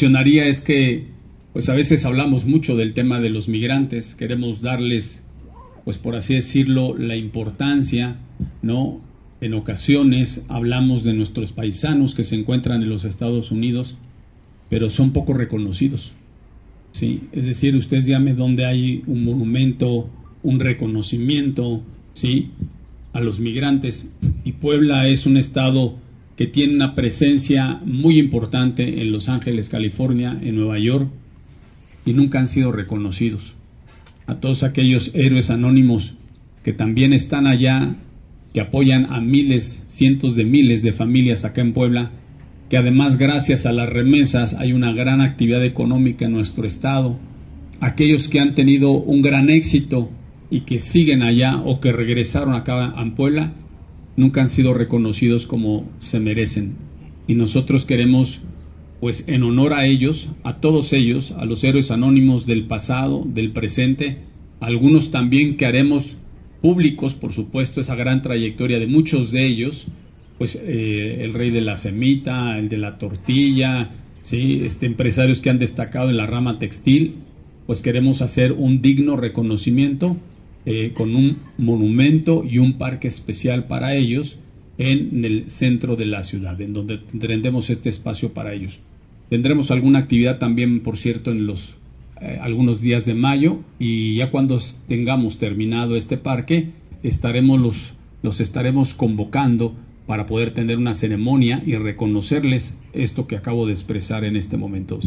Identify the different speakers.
Speaker 1: mencionaría es que pues a veces hablamos mucho del tema de los migrantes, queremos darles pues por así decirlo la importancia, ¿no? En ocasiones hablamos de nuestros paisanos que se encuentran en los Estados Unidos, pero son poco reconocidos. ¿sí? Es decir, usted llame donde hay un monumento, un reconocimiento ¿sí? a los migrantes. Y Puebla es un estado que tiene una presencia muy importante en Los Ángeles, California, en Nueva York, y nunca han sido reconocidos. A todos aquellos héroes anónimos que también están allá, que apoyan a miles, cientos de miles de familias acá en Puebla, que además gracias a las remesas hay una gran actividad económica en nuestro estado, aquellos que han tenido un gran éxito y que siguen allá o que regresaron acá a Puebla, nunca han sido reconocidos como se merecen. Y nosotros queremos, pues en honor a ellos, a todos ellos, a los héroes anónimos del pasado, del presente, algunos también que haremos públicos, por supuesto, esa gran trayectoria de muchos de ellos, pues eh, el rey de la semita, el de la tortilla, ¿sí? este, empresarios que han destacado en la rama textil, pues queremos hacer un digno reconocimiento eh, con un monumento y un parque especial para ellos en el centro de la ciudad, en donde tendremos este espacio para ellos. Tendremos alguna actividad también, por cierto, en los eh, algunos días de mayo y ya cuando tengamos terminado este parque estaremos los, los estaremos convocando para poder tener una ceremonia y reconocerles esto que acabo de expresar en este momento.